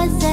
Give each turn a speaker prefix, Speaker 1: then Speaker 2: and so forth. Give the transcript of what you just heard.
Speaker 1: was